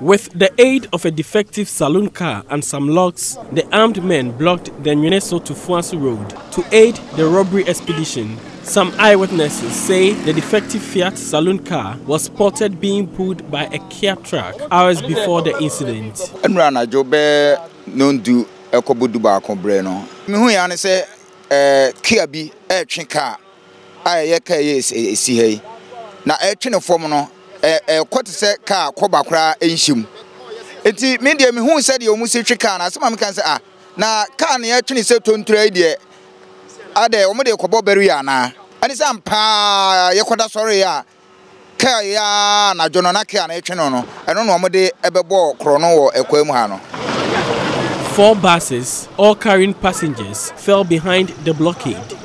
With the aid of a defective saloon car and some locks, the armed men blocked the Nweneso to Fuansu road to aid the robbery expedition. Some eyewitnesses say the defective Fiat saloon car was spotted being pulled by a Kia truck hours before the incident. ɛɛ kia bi ɛretwe kaa a ɛyɛ kaa yi na ɛretwe ne no ɛkɔ te sɛ kaa kɔba koraa ɛnhyɛ mu eti me deɛ mehu sɛ deɛ wɔn si twe kaa na asɛm a meka sɛ a na kaa ne yɛtwe ne sɛ tontura yi deɛ adɛ wɔn de kɔbɔ bɛri anaa ɛne sɛ mpaa yɛkɔda sɔre a kaa yɛ a anadwo no na kaa na ɛtwe no no ɛno na wɔn de ɛbɛbɔ korɔ no no. Four buses, all carrying passengers, fell behind the blockade.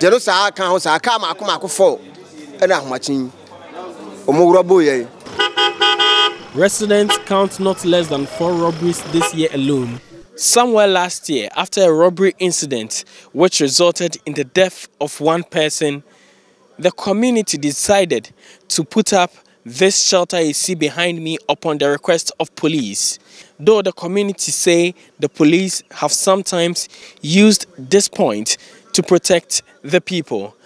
saa ka ho saa. Residents count not less than four robberies this year alone. Somewhere last year, after a robbery incident which resulted in the death of one person, the community decided to put up this shelter you see behind me upon the request of police. Though the community say the police have sometimes used this point to protect the people.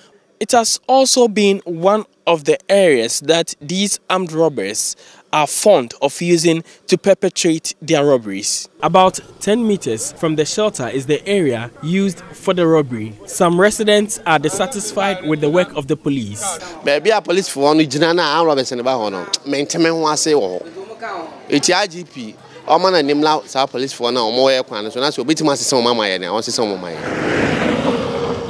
It has also been one of the areas that these armed robbers are fond of using to perpetrate their robberies. About 10 meters from the shelter is the area used for the robbery. Some residents are dissatisfied with the work of the police. baabi a policefoɔ no gyina no a armed robbers no ba hɔ no menteme ho ase wɔ igp ɔma no anim la saa policefoɔ no a ɔmɔyɛ kwan so na sɛ obɛtumi asesɛ wɔn ama yɛ ne a ɔnsesɛ wɔn ama yɛ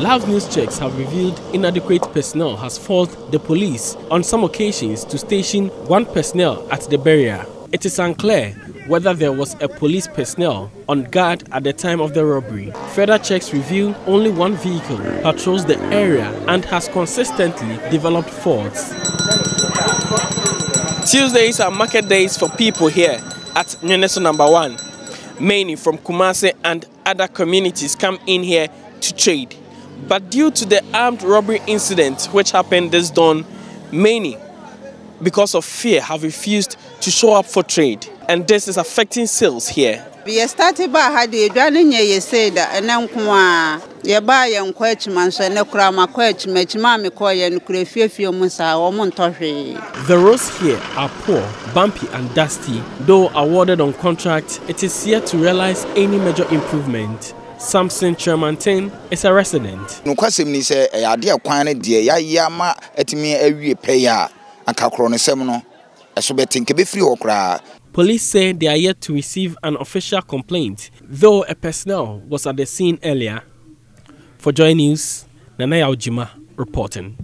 Loud news checks have revealed inadequate personnel has forced the police on some occasions to station one personnel at the barrier. It is unclear whether there was a police personnel on guard at the time of the robbery. Further checks reveal only one vehicle patrols the area and has consistently developed faults. Tuesdays are market days for people here at Nweneso number one. Many from Kumasi and other communities come in here to trade. But due to the armed robbery incident which happened this dawn, many, because of fear, have refused to show up for trade. And this is affecting sales here. starte baa ha deɛ edwa no nyɛ yɛ sei da ɛnɛ nko a yɛbaa yɛ nkɔ akyima nso ɛnɛ kora makɔ akyima akyima a mekɔɔyɛ no kora fiefie mu saa wɔn ntɔ hwee The roads here are poor, bumpy, and dusty. Though awarded on contract, it is yet to realize any major improvement. Samson Chermantin is a resident. nokwasɛm ni sɛ ɛyɛ adeɛ kwan no deɛ yɛayɛ ama atumi awie pɛyɛ a anka korɔ no ɛso bɛte nka bɛfiri hɔ koraa Police say they are yet to receive an official complaint, though a personnel was at the scene earlier. For Joy News, Nana Yaujima reporting.